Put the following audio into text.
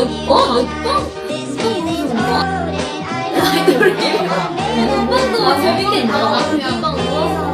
어? 아이돌 게임? 늑빵도 재밌겠다. 아, 그냥 늑빵